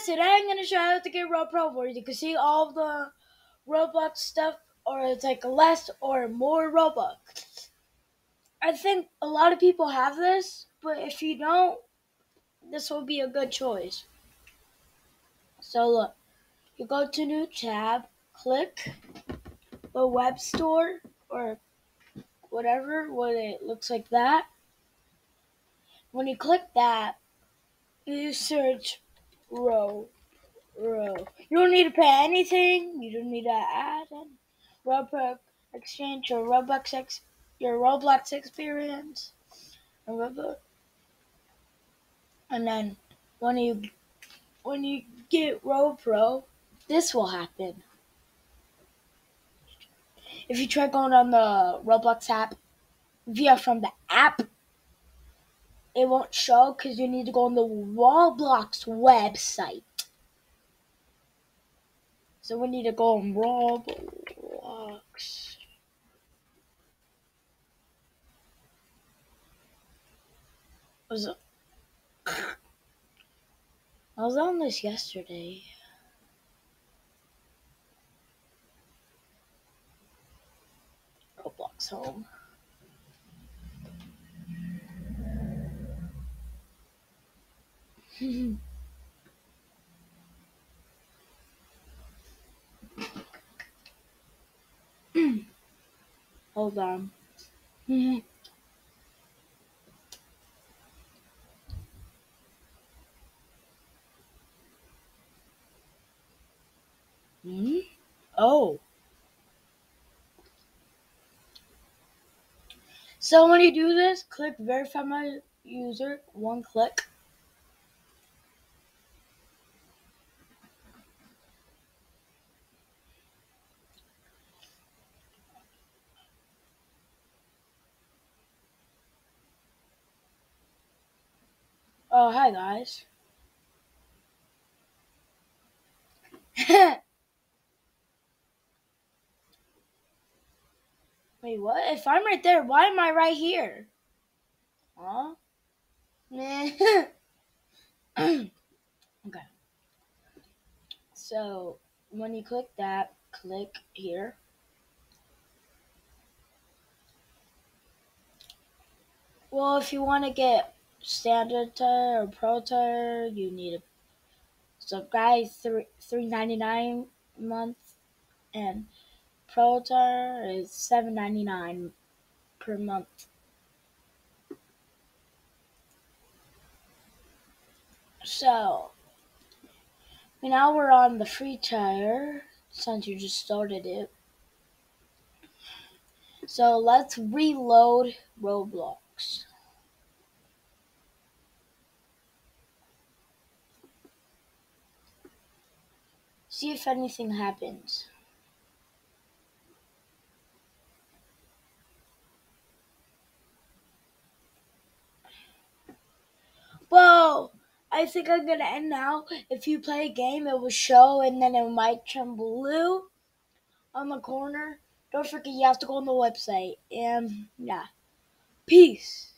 guys, today I'm gonna show you how to get Roblox where you can see all the Roblox stuff or it's like less or more Robux. I think a lot of people have this, but if you don't, this will be a good choice. So look, you go to new tab, click the web store or whatever, what it looks like that. When you click that, you search row row. You don't need to pay anything. You don't need to add any Roblox exchange your Roblox ex, your Roblox experience. And Roblox. And then when you when you get RoPro, this will happen. If you try going on the Roblox app via from the app, it won't show because you need to go on the Roblox website. So we need to go on Roblox. Was? I was on this yesterday. Roblox home. Hold on. Hmm? Oh. So when you do this, click verify my user, one click. Oh, hi guys. Wait, what? If I'm right there, why am I right here? Huh? okay. So, when you click that, click here. Well, if you want to get standard tier or pro tier, you need a so guys three three ninety nine month and pro tier is seven ninety nine per month. So now we're on the free tier since you just started it. So let's reload Roblox. See if anything happens. Whoa! I think I'm gonna end now. If you play a game, it will show and then it might turn blue on the corner. Don't forget you have to go on the website. And yeah. Peace.